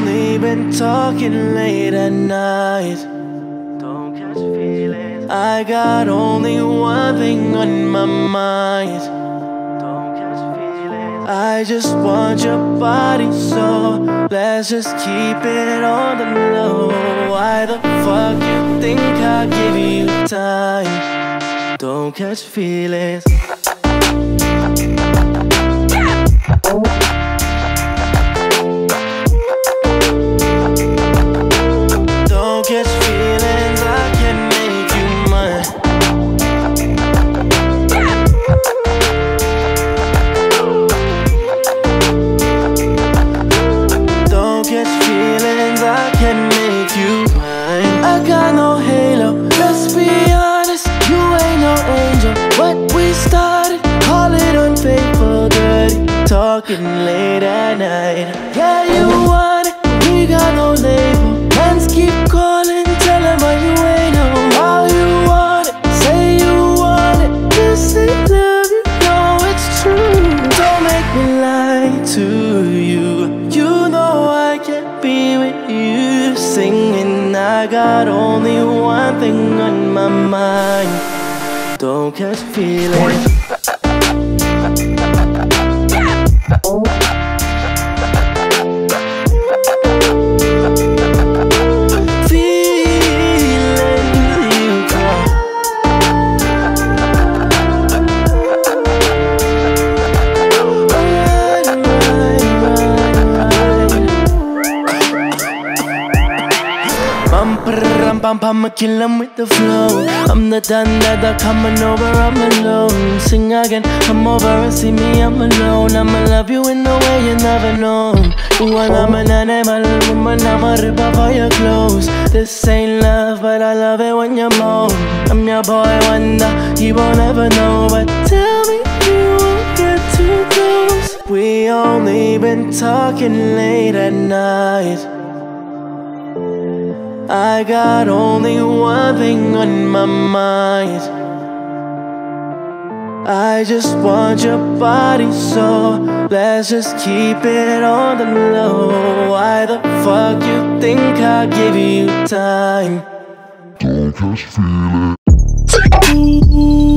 only been talking late at night. Don't catch feelings. I got only one thing on my mind. Don't catch feelings. I just want your body, so let's just keep it on the low. Why the fuck you think I give you time? Don't catch feelings. Talking late at night. Yeah, you want it, we got no label. Hands keep calling, tell them why you ain't home. How you want it, say you want it. This ain't love, you know it's true. Don't make me lie to you. You know I can't be with you. Singing, I got only one thing on my mind. Don't catch. Feelings ram, pam, pam, I kill 'em with the flow. I'm the done that coming over, I'm alone. Sing again, come over and see me, I'm alone. I'ma love you in a way you never. You want I'm an animal, woman, I'm a ripper for your clothes. This ain't love, but I love it when you're moan. I'm your boy wonder, you won't ever know, but tell me you won't get too close. We only been talking late at night. I got only one thing on my mind. I just want your body, so let's just keep it on the low. Why the fuck you think I give you time? Don't catch feelings.